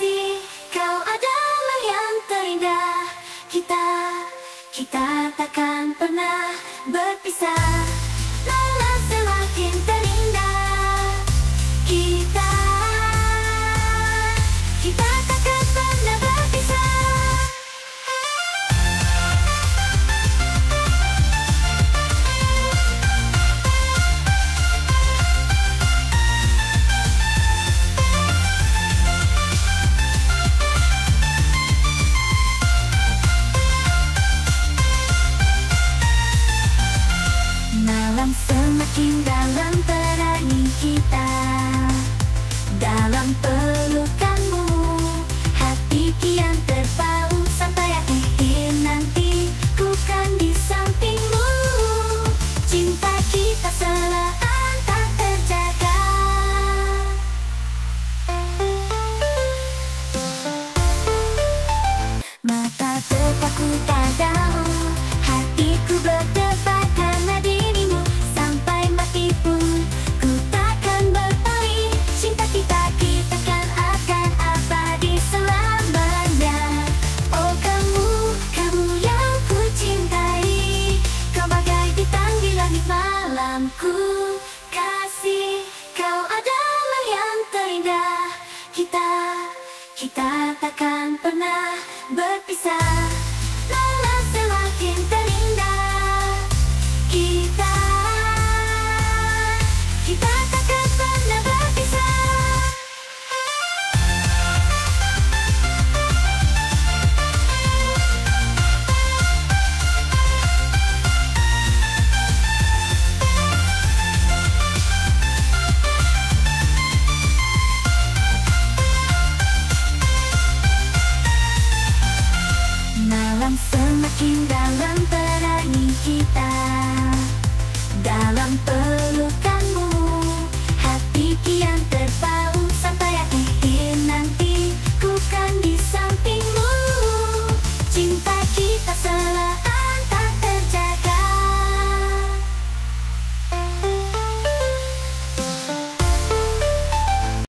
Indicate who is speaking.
Speaker 1: kasih. Kau adalah yang terindah. Kita, kita takkan pernah berpisah. Selalu tak terjaga. Mata terpaku padamu malamku Kasih, kau adalah yang terindah. Kita, kita takkan pernah berpisah